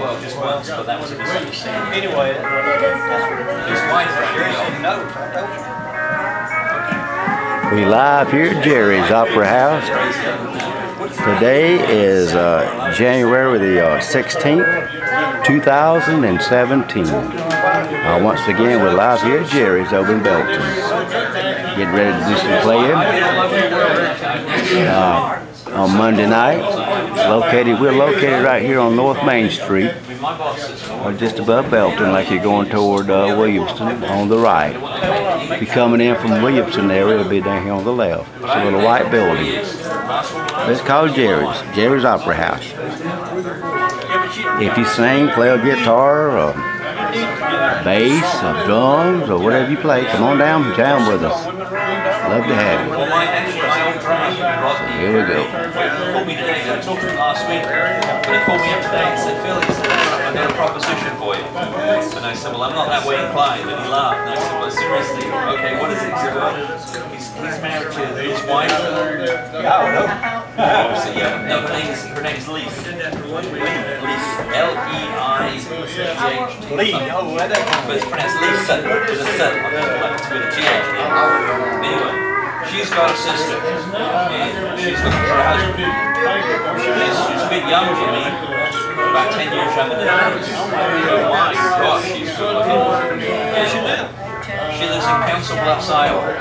well, just once, but that was a misunderstanding. Anyway, His wife, Gabrielle, no, I told you. We live here at Jerry's Opry House. Today is uh, January the uh, 16th, 2017. Uh, once again, we're live here at Jerry's over in Belton. Getting ready to do some playing uh, on Monday night. Located, we're located right here on North Main Street, or just above Belton, like you're going toward uh, Williamston on the right. If you're coming in from Williamston area, it'll be down here on the left. It's a little white building. It's called Jerry's, Jerry's Opry House. If you sing, play a guitar, or bass, or drums, or whatever you play, come on down and jam with us. Love to have you. Rodney, Here we go. Called me today, I to him week, but he called me up today and said, Phil, I've got a proposition for you. And I said, well, I'm not that way inclined, and he laughed, and I said, well, seriously, okay, what is it? He said, well, he's, he's married to his wife. Obviously, yeah, no, her name's, her name's Leaf. Leaf, L-E-I-G-H-T. Lee, oh, where'd that come But it's pronounced Lisa, with a C, like with a G H. Anyway, she's got a sister, and she's looking for a husband. Young for me, about 10 years younger than me. Oh my gosh, she's good looking. Yeah, she lives. She lives in Council Bluffs, Iowa,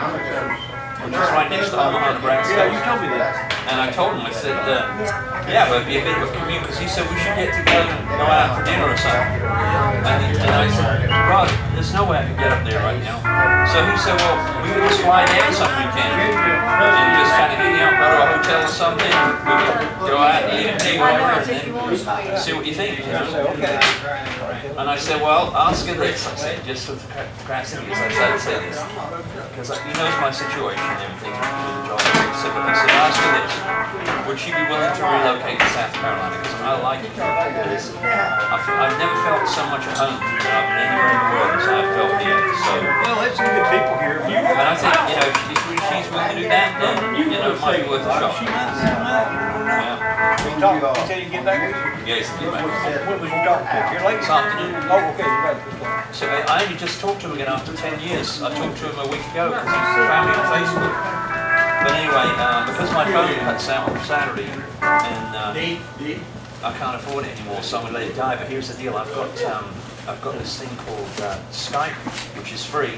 which is right next to Omaha, Nebraska. You told me that. And I told him, I said, uh, yeah, but it'd be a bit of a commute, because he said we should get together and go out for dinner or something. And, and I said, Rod, there's no way I can get up there right now. So he said, well, we could just fly down some weekend and just kind of go to a hotel or something. We could go out and eat and do whatever, and then see what you think. You know? Okay. And I said, well, ask her this. I said, just with cracks in I said, I'd say this. Because he knows my situation and everything with the job. I said, I said, ask her this. Would she be willing to relocate to South Carolina? Because I like it. I've, I've never felt so much at home you know, anywhere in the world as I've felt here. So, Well, it's some good people here. And I think, you know, if she- she's willing to do that, then, you know, it might be worth a shot. she might, she might. Yeah. We talked, you said you get back with you? Yes, get back. When was you talking to? Here late? This afternoon. Oh, okay, you got it. So I I only just talked to him again after 10 years. I talked to him a week ago because he found me on Facebook. But anyway, uh, because my phone cuts out on Saturday and uh, I can't afford it anymore, so I'm going to let it die. But here's the deal: I've got um, I've got this thing called uh, Skype, which is free,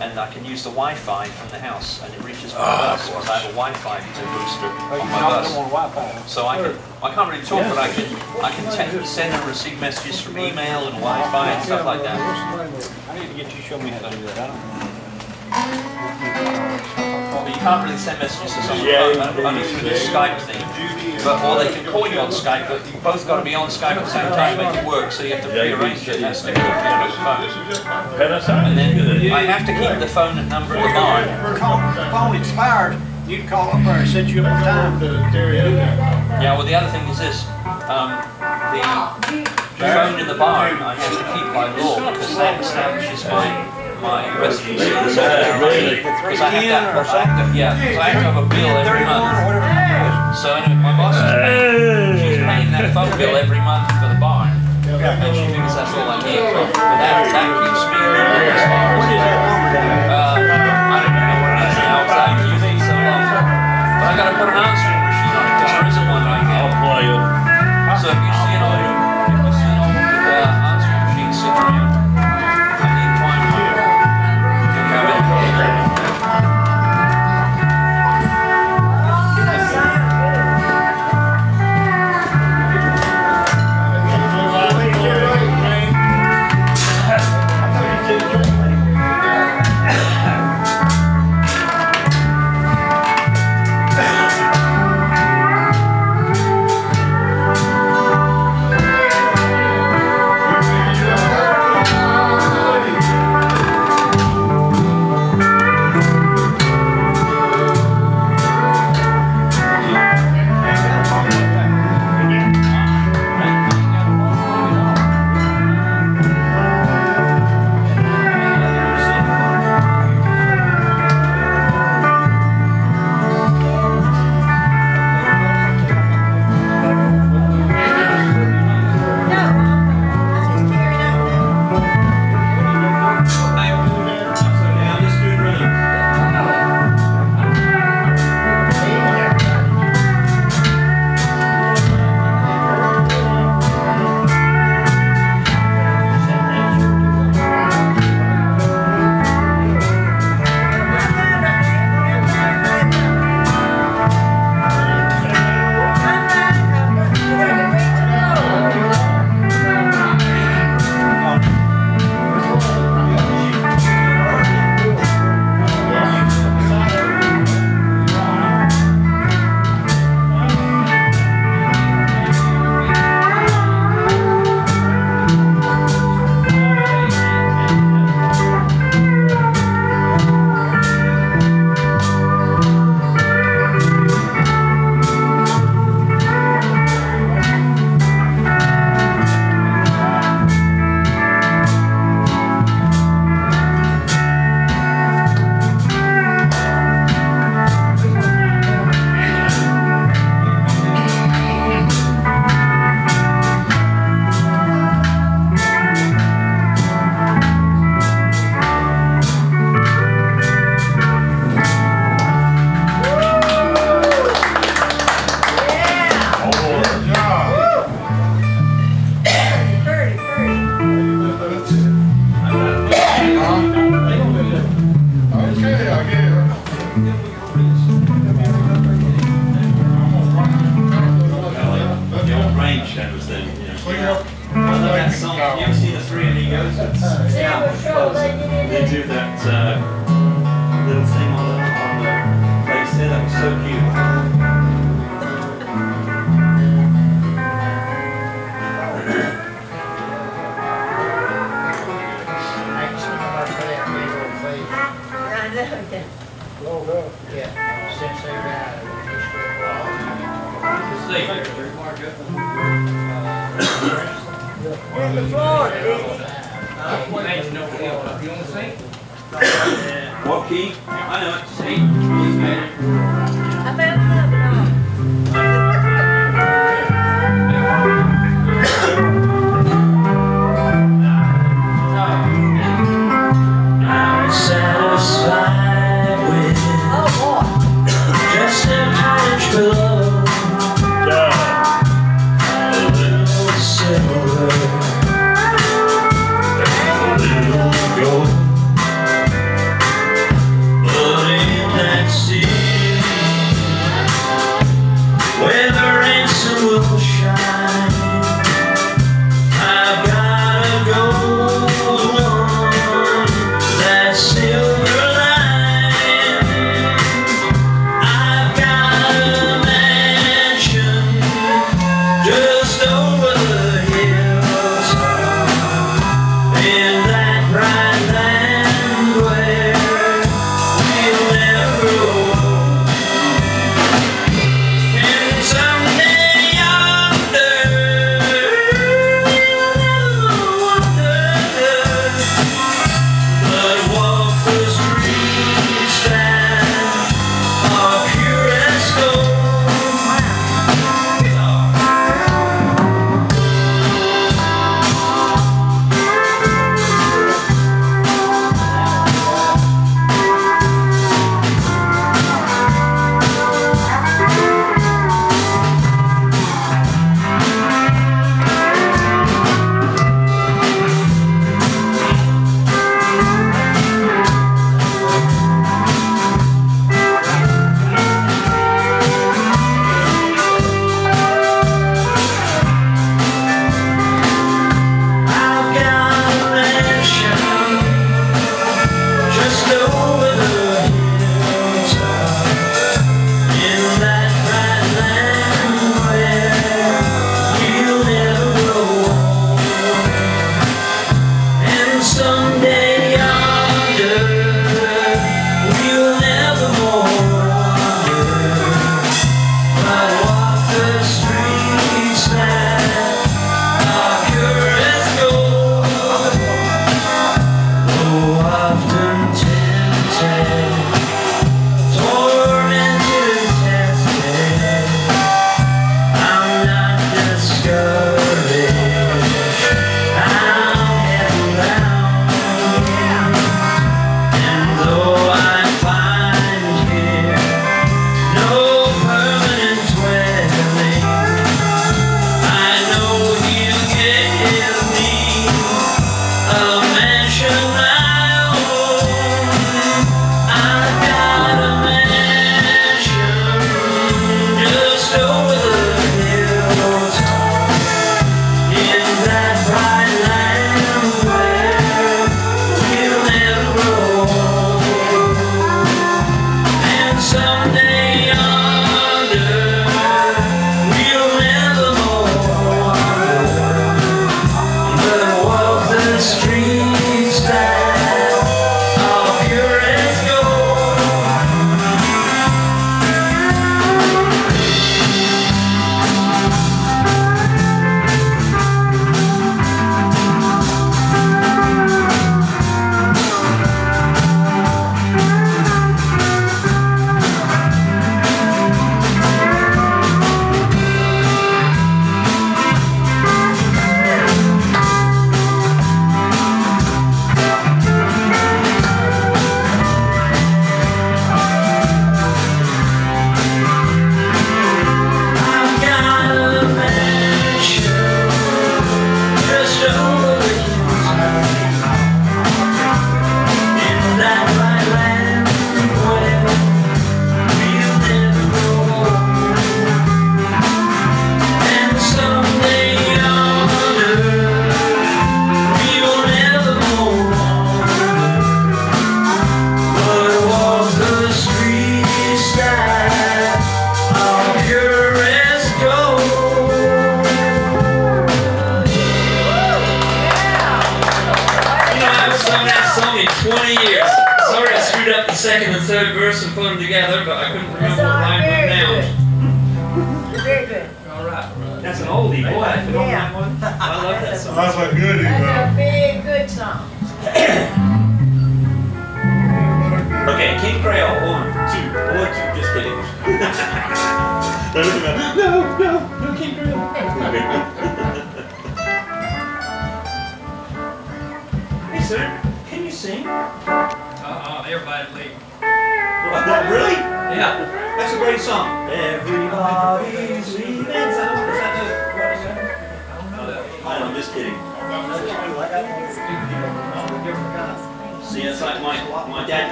and I can use the Wi-Fi from the house, and it reaches my ah, bus because I have a Wi-Fi booster Oh, on you my knocked bus. on Wi-Fi. So I can, I can't really talk, but I can, I can te- send and receive messages from email and Wi-Fi and stuff like that. I need to get you to show me how to do that. I don't. But you can't really send messages to someone phone, only through the Skype thing. But, or they can call you on Skype, but you both got to be on Skype at the same time to make it work, so you have to rearrange it, that's difficult to do with phones. And then I have to keep the phone number of the barn. Phone expired, you'd call up there and set you up a time. Yeah, well, the other thing is this, um, the phone in the barn, I have to keep by law, because that establishes my, my residency in the Because I have that, I have to, yeah, because I have to have a bill every month. So anyway, my boss is paying, she's paying that phone bill every month for the barn, and she thinks that's all I need. But that, that keeps me moving as far as, uh, I don't know what it is now, because I haven't it so long. But I gotta put an answering What key? I know it. See? I'm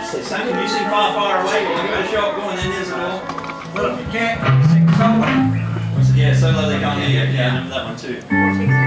say, can you seem far, far away. Well, you better show up going in this door. Well, if you can't, sing said, Yeah, so low they can't hear you. Yeah, I remember that one too.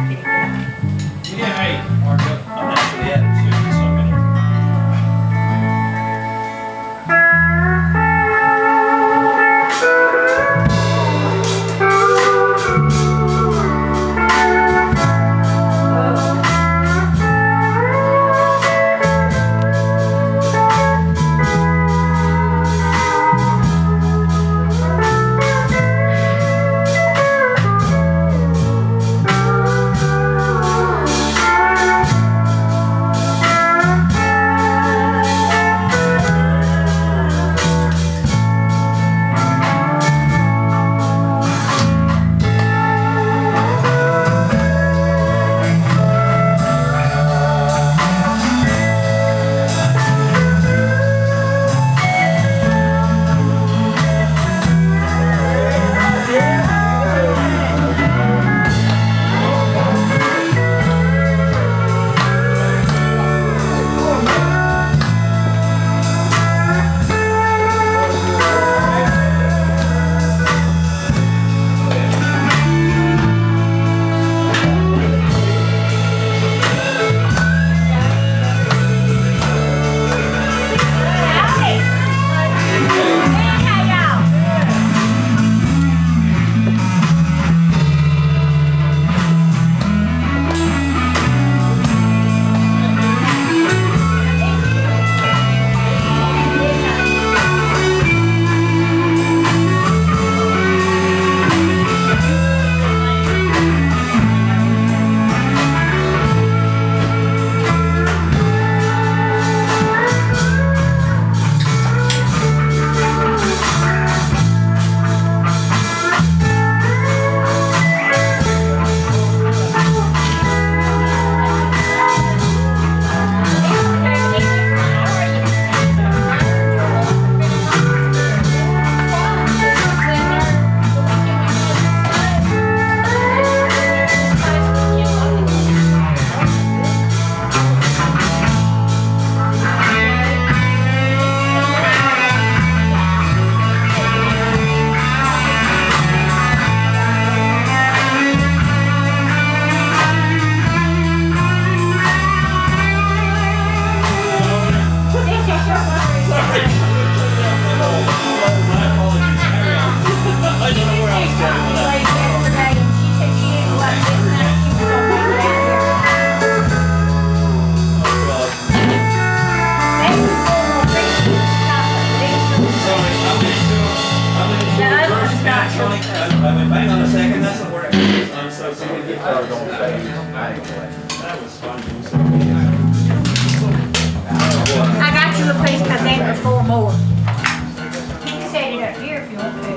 more. You can set it up here if you want to,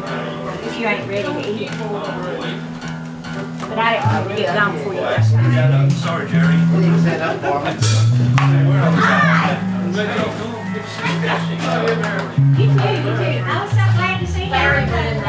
if you ain't ready to eat it. But I didn't get done for you last night. Sorry, Jerry. Hi! You. I was so glad to see Harry.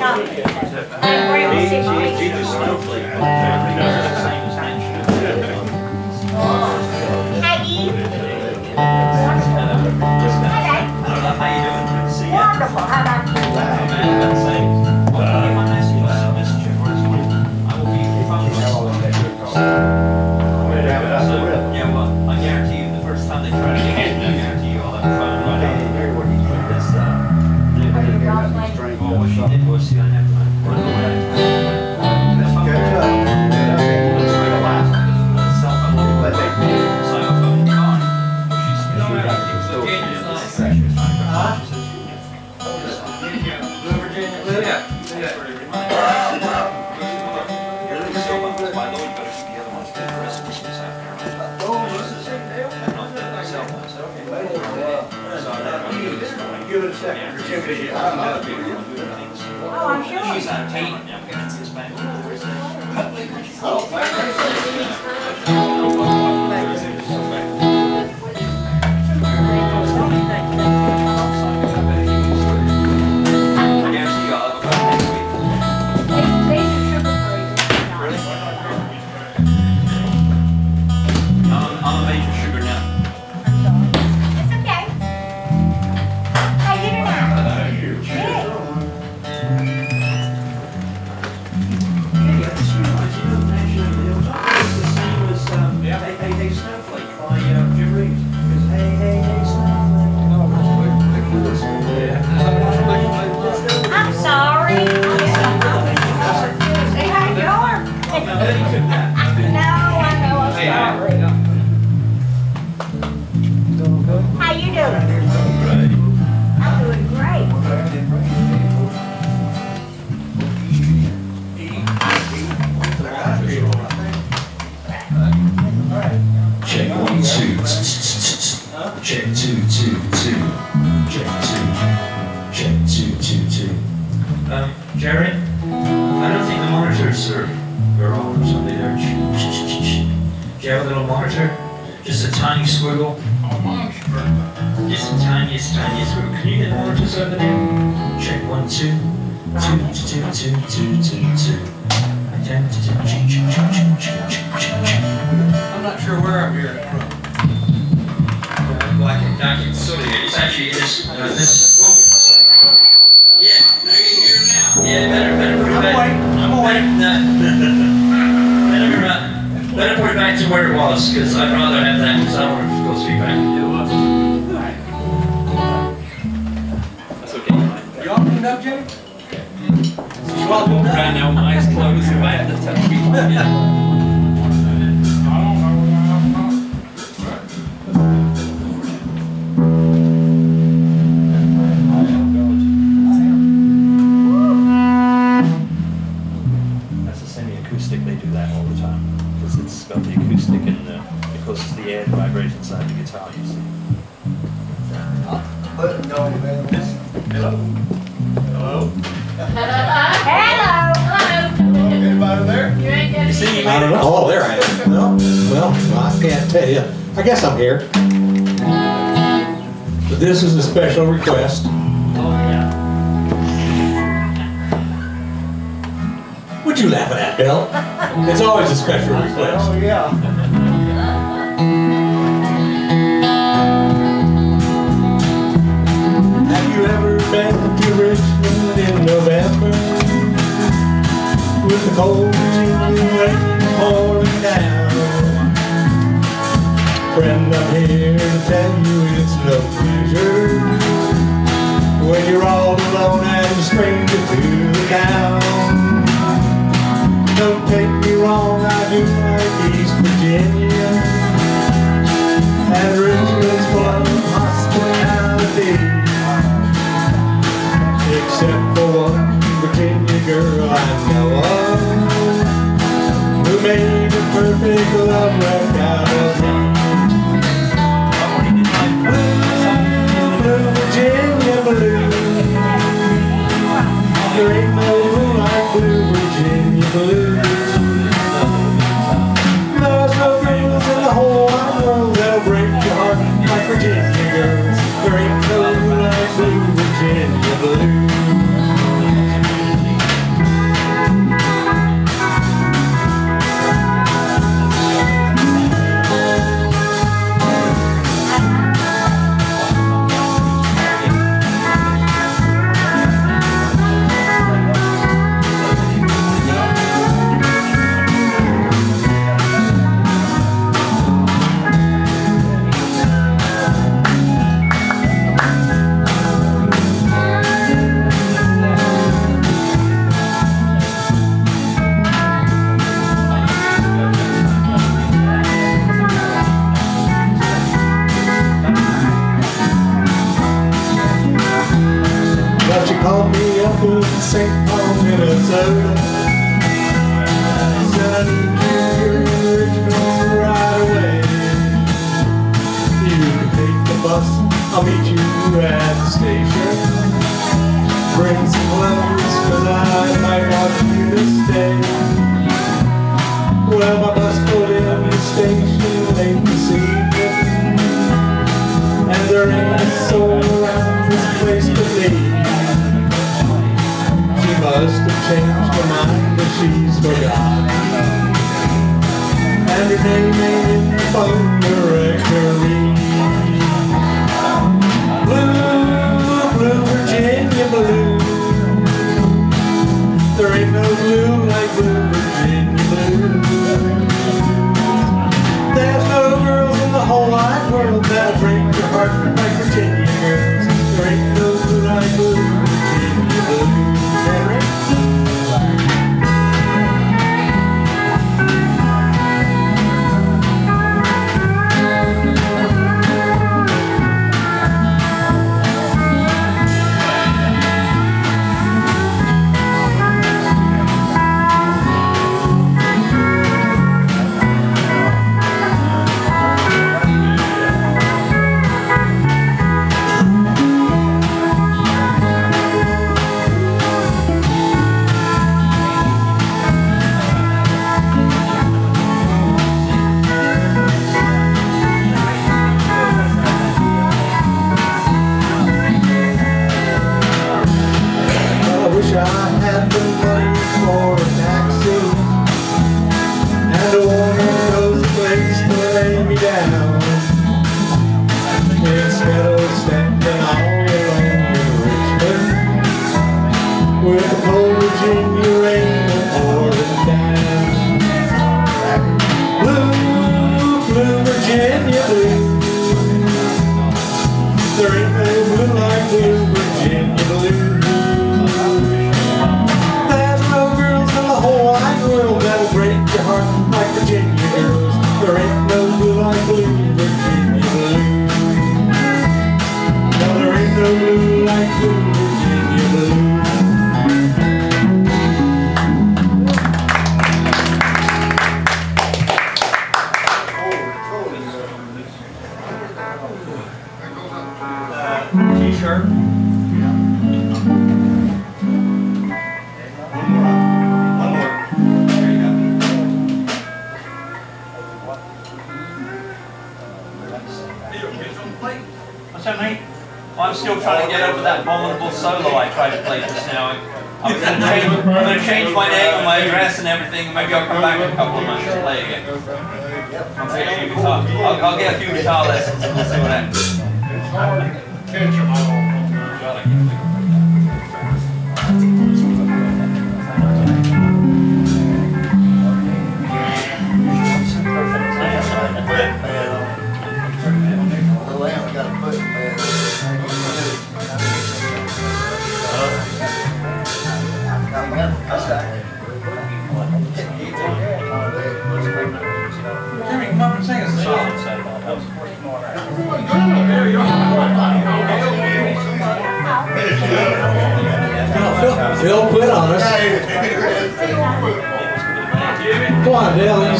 chocolate. Uh, brown, see mine. Peggy. Wonderful. How about you? Thank you. I'm not sure where I'm hearing it from. Like in 1978, it's actually this, uh, this. Yeah, I can hear now. Yeah, better, better put it back. I'm away. I'm awake. Better, uh, better put it back to where it was, because I'd rather have that, because I don't want to go speak back. Yeah, well. That's okay. You all cleaned up, Jimmy? Well, right now, my eyes closed, if I had to touch people, yeah. Hello? a I don't know. Oh, there I am. No, well, I can't tell you. I guess I'm here. But this is a special request. Oh, yeah. What you laughing at, Bill? It's always a special request. Oh, yeah. Have you ever been to Richmond in November? With the cold Friend, I'm here to tell you it's no pleasure. When you're all alone and a stranger to the town. Don't take me wrong, I do like East Virginia. And Richmond's full of hospitality. Except for one Virginia girl I know of Who made a perfect love wreck rainbow like blue Virginia blue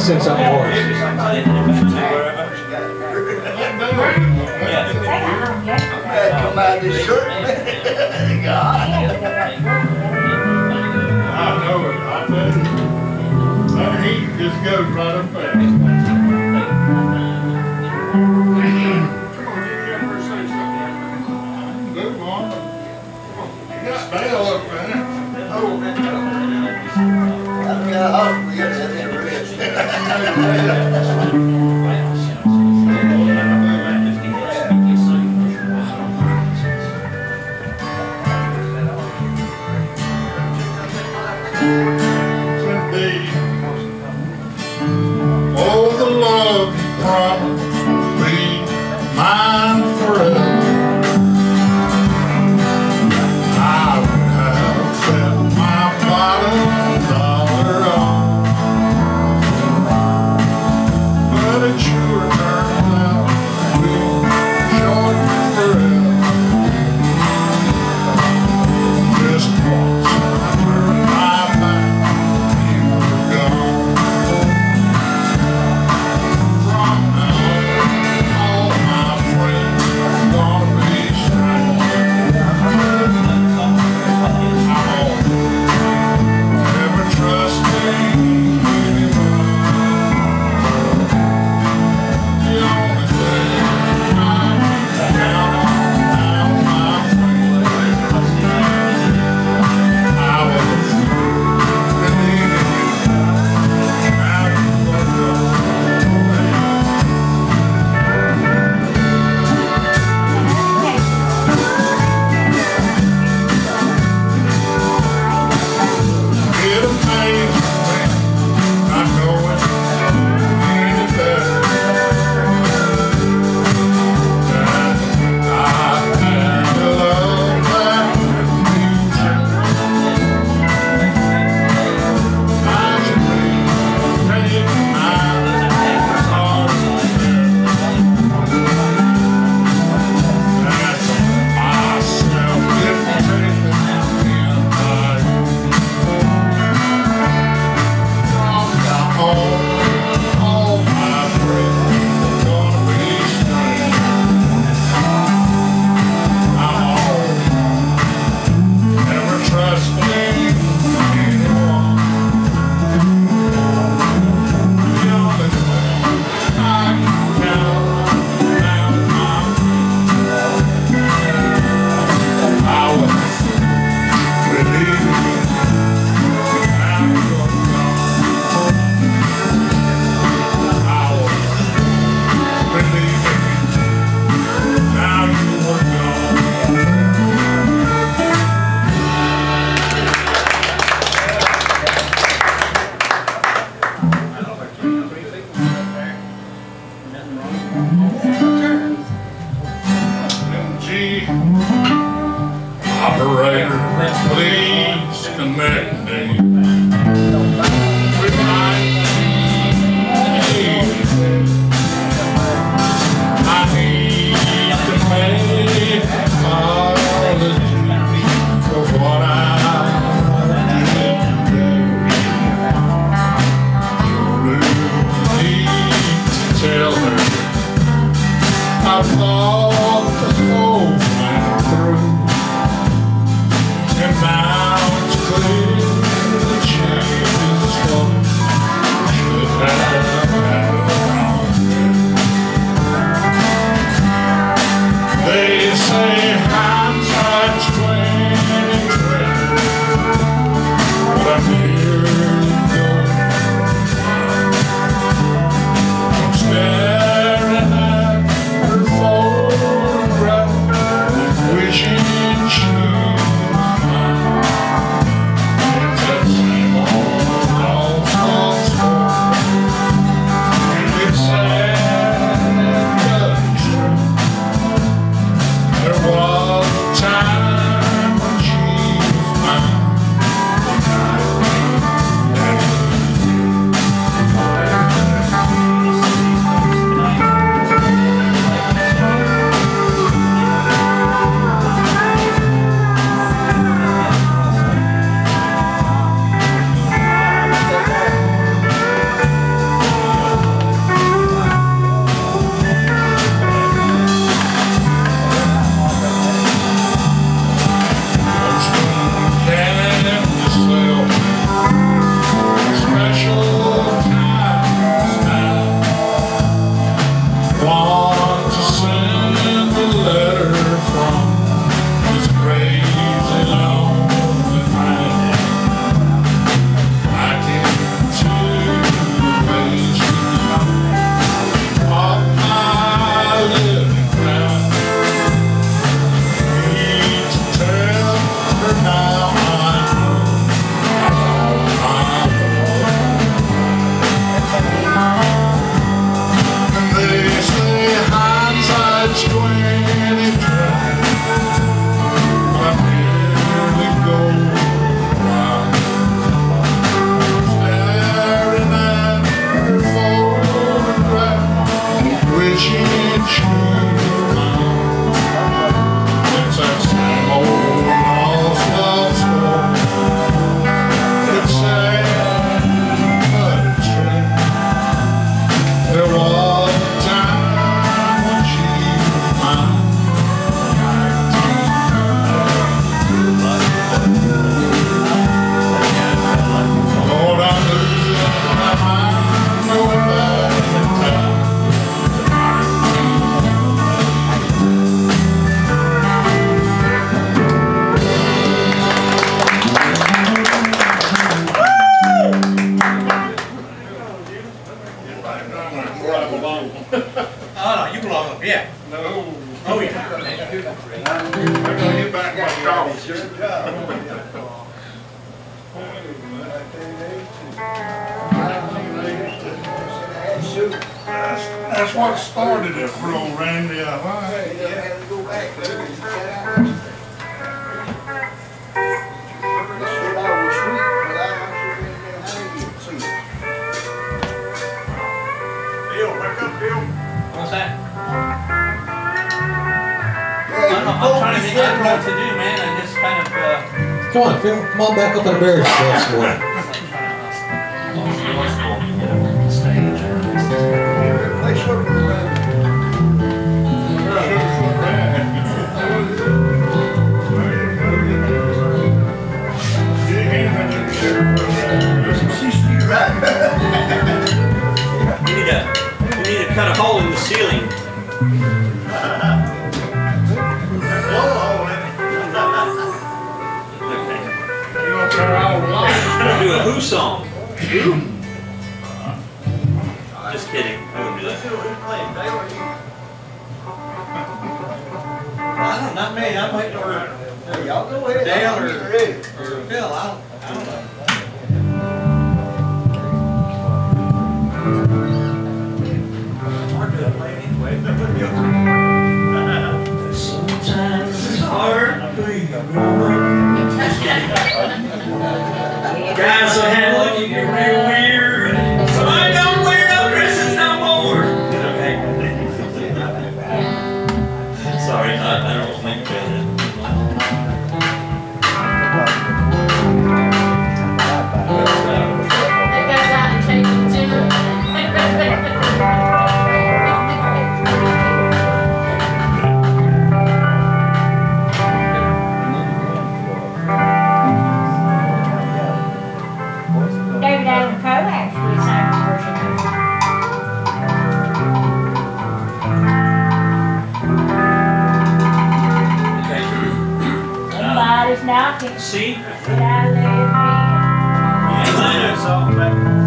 sent something for. Come out this shirt. God. I know it. I bet. it. Underneath just goes right up there. No, you belong up here. No, Oh, yeah. I'm gonna get back my dog. That's, that's what started it for old Randy, I think. Bill, I'm, I'm trying to think, I what to do, man. I just kind of, uh. Come on, Phil. Come on back up to the bear stuff for it. We need to, we need to cut a hole in the ceiling. Do a Who song. Just kidding. I wouldn't do that. I don't, not me, I'm waiting for Y'all go ahead. Dale I'm or- getting ready. or Phil, I don't, I don't know. Hard to play anyway. Sometimes it's hard being a woman guys are handling C. but I let A minor.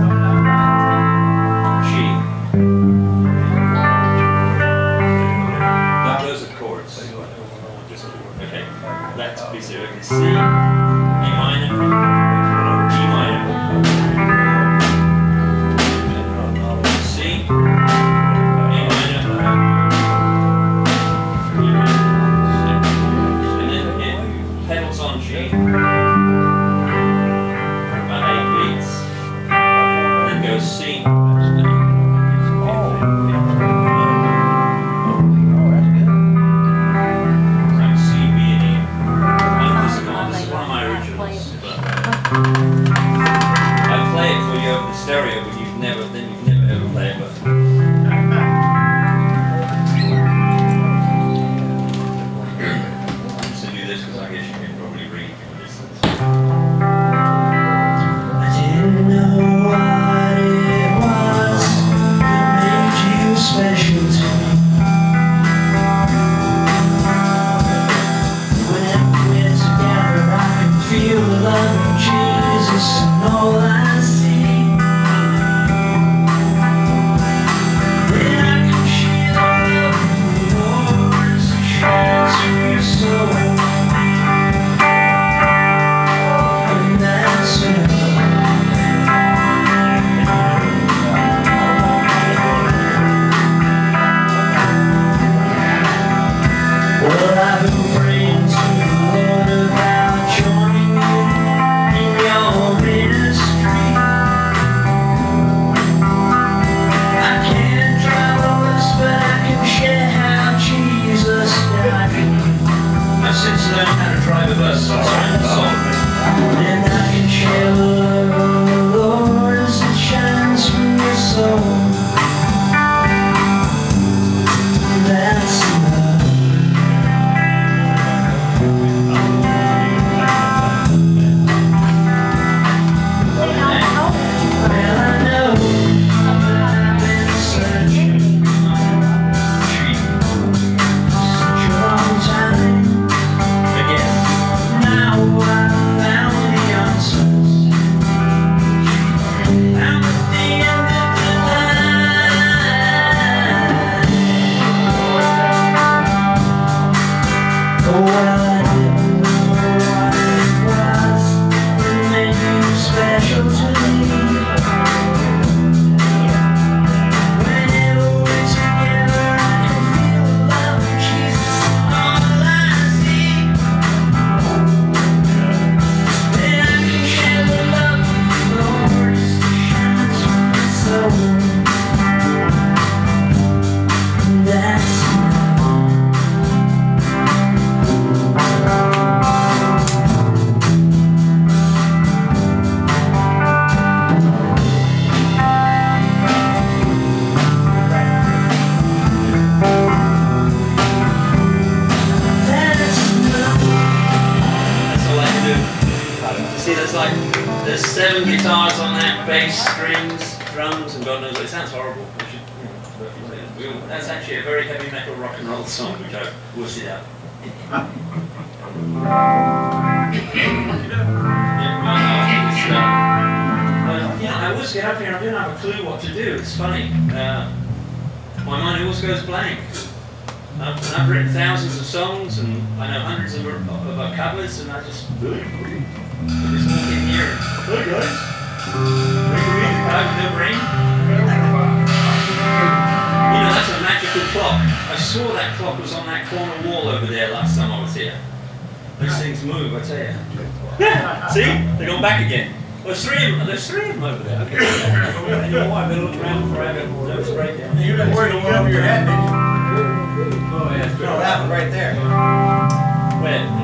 Then like, there's seven guitars on that, bass, strings, drums, and God knows, it sounds horrible. I should, you know, but we'll- That's actually a very heavy metal rock and roll song, which I see out. Yeah, I think it's, yeah, I always get up here, I don't have a clue what to do. It's funny. Uh, my mind always goes blank. I've, and I've written thousands of songs and I know hundreds of, of, of covers and I just, I just walk in here. Hey guys. Ring ring, how's the ring? You know, that's a magical clock. I saw that clock was on that corner wall over there last time I was here. Those things move, I tell you. Yeah, see? They're gone back again. There's three of them, there's three of them over there. Okay. you know why? I've been looking around before I have a nose. You didn't worry to over your head, did you? Oh, yeah. No, that one right there. Where?